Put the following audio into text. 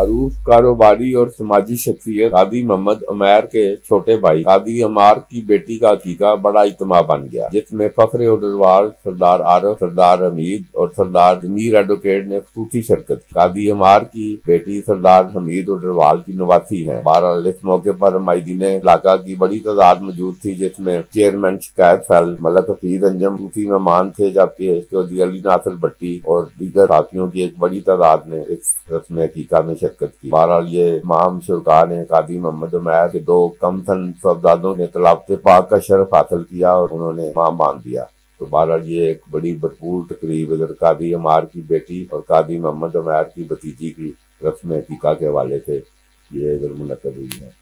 मारूफ, कारोबारी और समाजी शख्सियत कादी मोहम्मद उमैर के छोटे भाई। कादी अमार की बेटी का अकीका बड़ा इतमा बन गया, जिसमें फखरे उडरवाल सरदार आरफ, सरदार हमीद और सरदार जमीर एडवोकेट ने खसूसी शिरकत कादी अमार की बेटी सरदार हमीद उडरवाल की नवासी है। बहरहाल इस मौके पर माइदीन इलाका की बड़ी तादाद मौजूद थी, जिसमें चेयरमैन शिकायत फैल, मलक हफीज अंजम सूफी मेहमान थे, जबकि चौधरी अली नासिर भट्टी और दीगर साथियों की एक बड़ी तादाद ने इस रस्म अकीका में शिरकत की। बहरहाल ये माम शुरकार ने कादी मोहम्मद उमैर के दो कम सन सफदादों ने तलाबत पाक का शरफ हासिल किया और उन्होंने माम बाँध दिया। तो बहरहाल ये एक बड़ी भरपूर तकरीब इधर कादी अमार की बेटी और कादी मोहम्मद उमैर की भतीजी की रस्म टीका के हवाले से ये इधर मुनद हुई है।